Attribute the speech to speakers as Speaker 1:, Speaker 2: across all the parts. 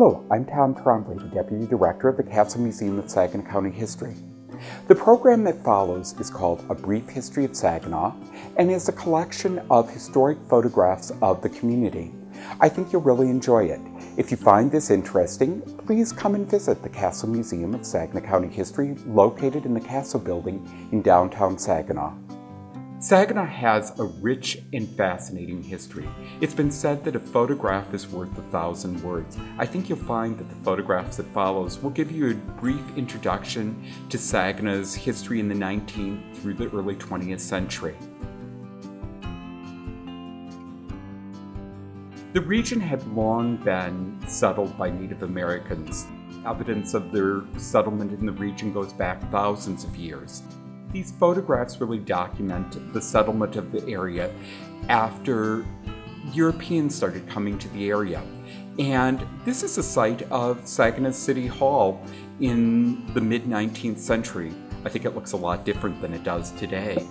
Speaker 1: Hello, I'm Tom Trombley, the Deputy Director of the Castle Museum of Saginaw County History. The program that follows is called A Brief History of Saginaw and is a collection of historic photographs of the community. I think you'll really enjoy it. If you find this interesting, please come and visit the Castle Museum of Saginaw County History located in the Castle Building in downtown Saginaw. Saginaw has a rich and fascinating history. It's been said that a photograph is worth a thousand words. I think you'll find that the photographs that follows will give you a brief introduction to Saginaw's history in the 19th through the early 20th century. The region had long been settled by Native Americans. Evidence of their settlement in the region goes back thousands of years. These photographs really document the settlement of the area after Europeans started coming to the area. And this is the site of Saginaw City Hall in the mid 19th century. I think it looks a lot different than it does today.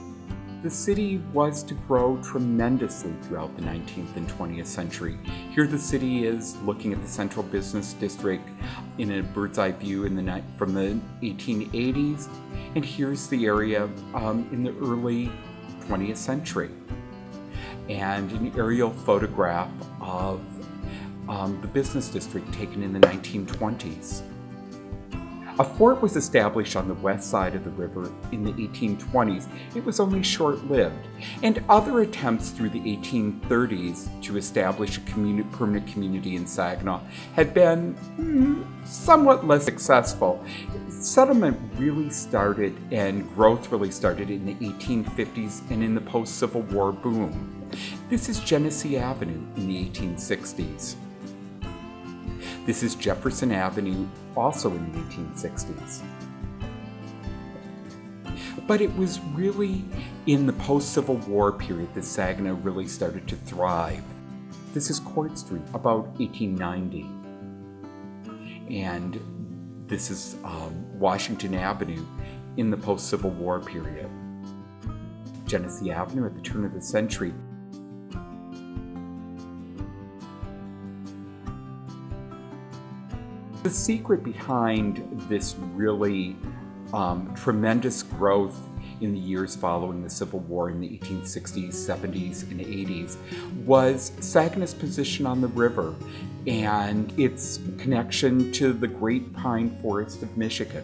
Speaker 1: The city was to grow tremendously throughout the 19th and 20th century. Here the city is looking at the central business district in a bird's eye view in the from the 1880s, and here's the area um, in the early 20th century. And an aerial photograph of um, the business district taken in the 1920s. A fort was established on the west side of the river in the 1820s. It was only short lived, and other attempts through the 1830s to establish a communi- permanent community in Saginaw had been mm, somewhat less successful. Settlement really started and growth really started in the 1850s and in the post Civil War boom. This is Genesee Avenue in the 1860s. This is Jefferson Avenue, also in the 1860s. But it was really in the post Civil War period that Saginaw really started to thrive. This is Court Street, about 1890. And this is um, Washington Avenue in the post Civil War period. Genesee Avenue at the turn of the century The secret behind this really um, tremendous growth in the years following the Civil War in the 1860s, 70s, and 80s was Saginaw's position on the river and its connection to the Great Pine Forest of Michigan.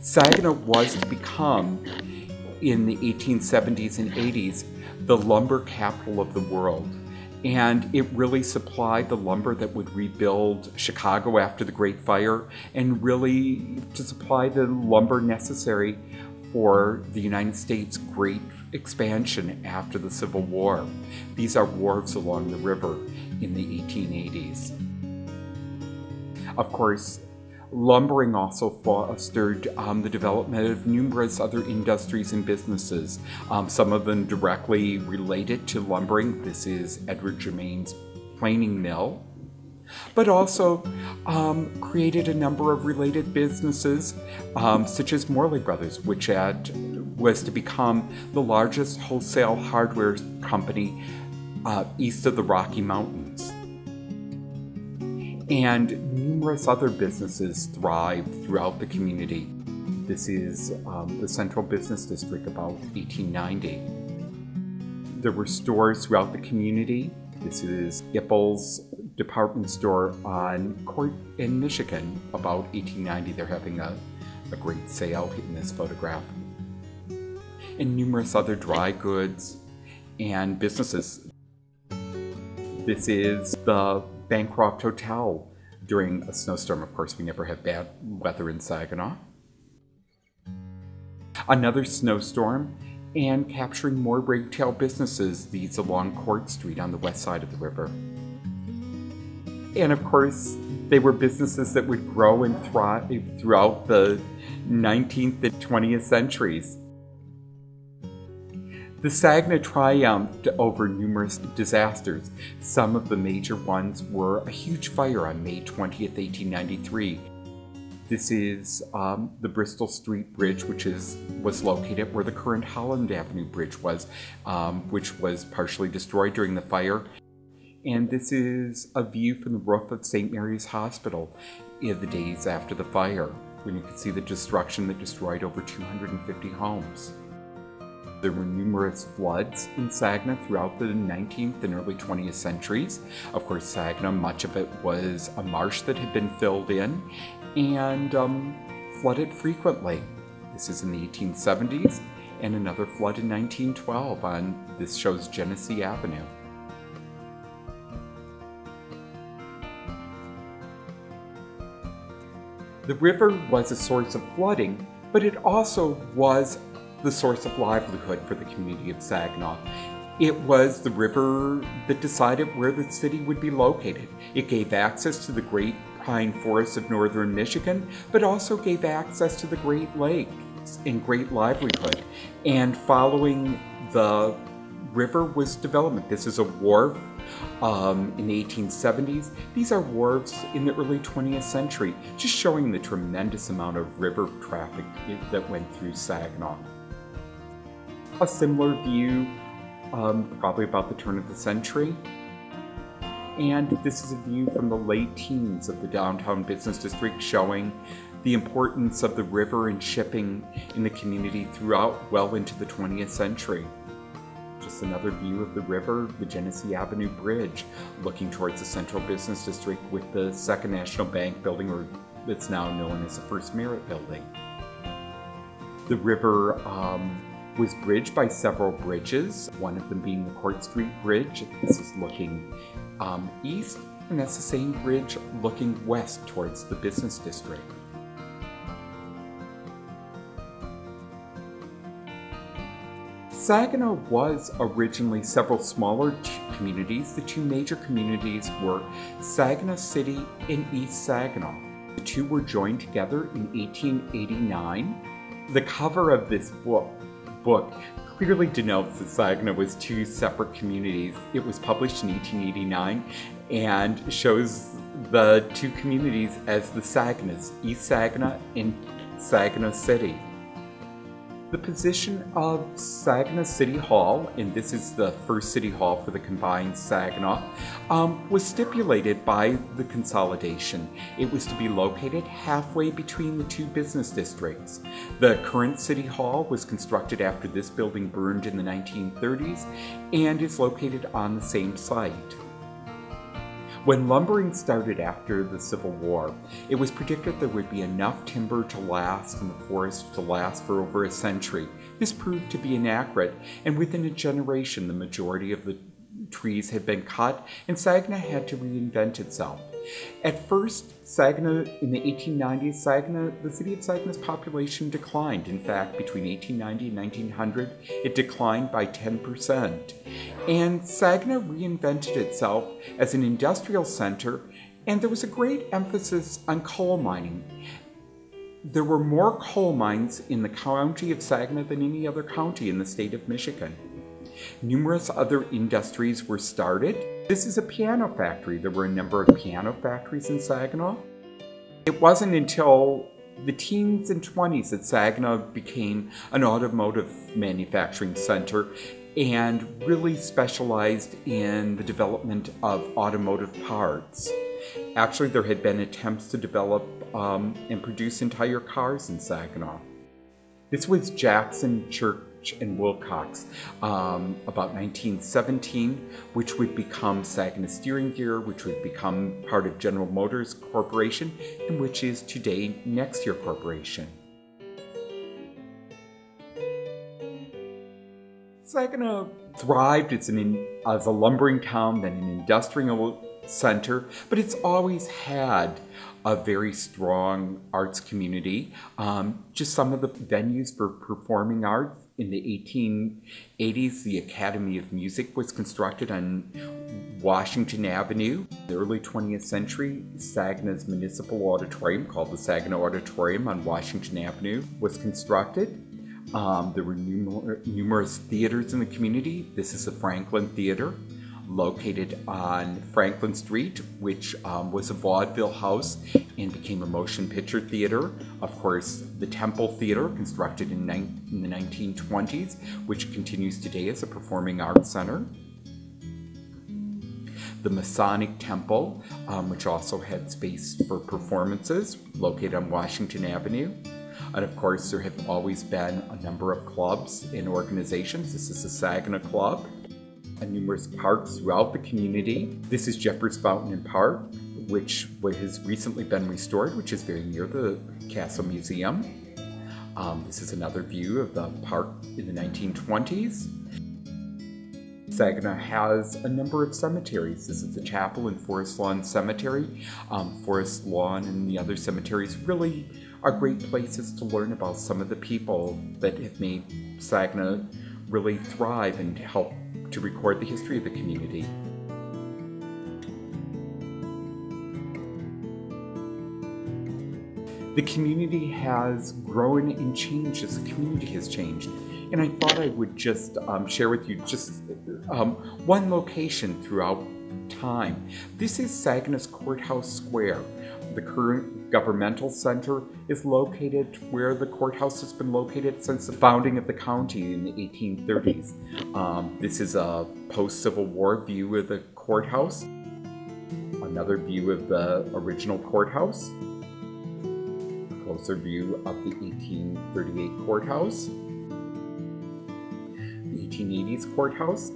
Speaker 1: Saginaw was to become, in the 1870s and 80s, the lumber capital of the world and it really supplied the lumber that would rebuild Chicago after the Great Fire and really to supply the lumber necessary for the United States' great expansion after the Civil War. These are wharves along the river in the 1880s. Of course, Lumbering also fostered um, the development of numerous other industries and businesses, um, some of them directly related to lumbering. This is Edward Germain's planing mill, but also um, created a number of related businesses, um, such as Morley Brothers, which had, was to become the largest wholesale hardware company uh, east of the Rocky Mountains. And numerous other businesses thrived throughout the community. This is um, the Central Business District about 1890. There were stores throughout the community. This is Ippel's department store on Court in Michigan about 1890. They're having a, a great sale in this photograph. And numerous other dry goods and businesses. This is the Bancroft Hotel during a snowstorm. Of course, we never have bad weather in Saginaw. Another snowstorm and capturing more retail businesses, these along Court Street on the west side of the river. And of course, they were businesses that would grow and thrive throughout the 19th and 20th centuries. The Saginaw triumphed over numerous disasters. Some of the major ones were a huge fire on May 20th, 1893. This is um, the Bristol Street Bridge, which is was located where the current Holland Avenue Bridge was, um, which was partially destroyed during the fire. And this is a view from the roof of St. Mary's Hospital in the days after the fire, when you can see the destruction that destroyed over 250 homes. There were numerous floods in Saginaw throughout the 19th and early 20th centuries. Of course, Saginaw, much of it was a marsh that had been filled in and um, flooded frequently. This is in the 1870s, and another flood in 1912 on this shows Genesee Avenue. The river was a source of flooding, but it also was the source of livelihood for the community of Saginaw. It was the river that decided where the city would be located. It gave access to the great pine forests of northern Michigan, but also gave access to the Great Lakes and great livelihood. And following the river was development. This is a wharf um, in the 1870s. These are wharves in the early 20th century, just showing the tremendous amount of river traffic that went through Saginaw. A similar view, um, probably about the turn of the century. And this is a view from the late teens of the downtown business district showing the importance of the river and shipping in the community throughout well into the 20th century. Just another view of the river, the Genesee Avenue Bridge, looking towards the central business district with the Second National Bank building, or that's now known as the First Merit building. The river um, was bridged by several bridges, one of them being the Court Street Bridge. This is looking um, east, and that's the same bridge looking west towards the business district. Saginaw was originally several smaller communities. The two major communities were Saginaw City and East Saginaw. The two were joined together in 1889. The cover of this book, book clearly denotes that Saginaw was two separate communities. It was published in 1889 and shows the two communities as the Saginaws, East Saginaw and Saginaw City. The position of Saginaw City Hall, and this is the first City Hall for the combined Saginaw, um, was stipulated by the consolidation. It was to be located halfway between the two business districts. The current City Hall was constructed after this building burned in the 1930s and is located on the same site. When lumbering started after the Civil War, it was predicted there would be enough timber to last in the forest to last for over a century. This proved to be inaccurate, and within a generation, the majority of the trees had been cut, and Saginaw had to reinvent itself. At first, Saginaw, in the 1890s, Saginaw, the city of Saginaw's population declined. In fact, between 1890 and 1900, it declined by 10%. And Saginaw reinvented itself as an industrial center, and there was a great emphasis on coal mining. There were more coal mines in the county of Saginaw than any other county in the state of Michigan. Numerous other industries were started. This is a piano factory. There were a number of piano factories in Saginaw. It wasn't until the teens and 20s that Saginaw became an automotive manufacturing center and really specialized in the development of automotive parts. Actually, there had been attempts to develop um, and produce entire cars in Saginaw. This was Jackson Church and Wilcox um, about 1917, which would become Saginaw Steering Gear, which would become part of General Motors Corporation, and which is today Nexteer Corporation. Saginaw thrived as, an, as a lumbering town, then an industrial center, but it's always had a very strong arts community. Um, just some of the venues for performing arts in the 1880s, the Academy of Music was constructed on Washington Avenue. In the early 20th century, Saginaw's municipal auditorium, called the Saginaw Auditorium on Washington Avenue, was constructed. Um, there were numer numerous theaters in the community. This is the Franklin Theater located on Franklin Street, which um, was a vaudeville house and became a motion picture theater. Of course, the Temple Theater, constructed in, in the 1920s, which continues today as a performing arts center. the Masonic Temple, um, which also had space for performances, located on Washington Avenue. And of course, there have always been a number of clubs and organizations. This is the Saginaw Club, and numerous parks throughout the community. This is Jeffers Fountain and Park, which has recently been restored, which is very near the Castle Museum. Um, this is another view of the park in the 1920s. Saginaw has a number of cemeteries. This is the chapel and Forest Lawn Cemetery. Um, Forest Lawn and the other cemeteries really are great places to learn about some of the people that have made Saginaw really thrive and help to record the history of the community. The community has grown and changed as the community has changed. And I thought I would just um, share with you just um, one location throughout time. This is Saginaw's Courthouse Square. The current governmental center is located where the courthouse has been located since the founding of the county in the 1830s. Um, this is a post-Civil War view of the courthouse. Another view of the original courthouse. A closer view of the 1838 courthouse. The 1880s courthouse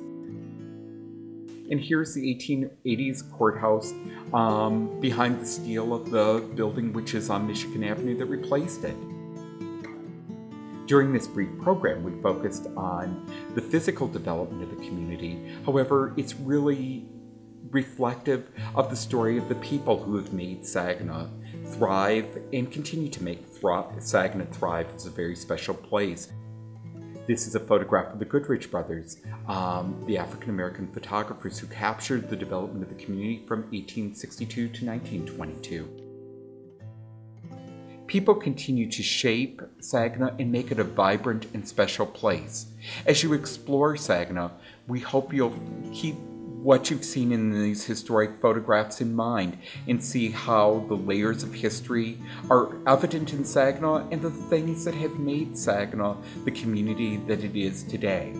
Speaker 1: and here's the 1880s courthouse um, behind the steel of the building which is on Michigan Avenue that replaced it. During this brief program, we focused on the physical development of the community. However, it's really reflective of the story of the people who have made Saginaw thrive and continue to make Saginaw thrive as a very special place. This is a photograph of the Goodridge brothers, um, the African American photographers who captured the development of the community from 1862 to 1922. People continue to shape Saginaw and make it a vibrant and special place. As you explore Saginaw, we hope you'll keep what you've seen in these historic photographs in mind and see how the layers of history are evident in Saginaw and the things that have made Saginaw the community that it is today.